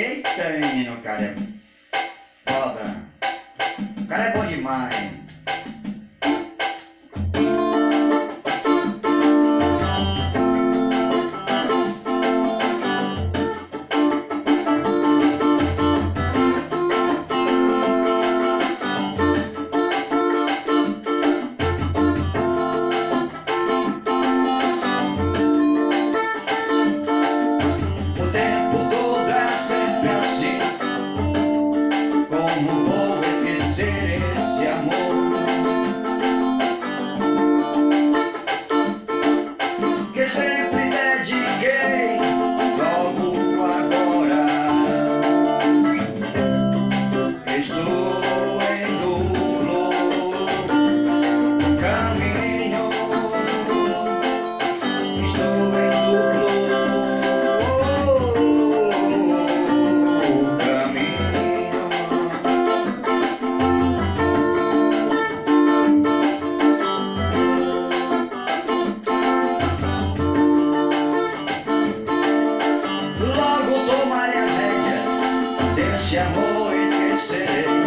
Eita, menino, cara é foda. O cara é bom demais. se amor esquecer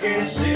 que see.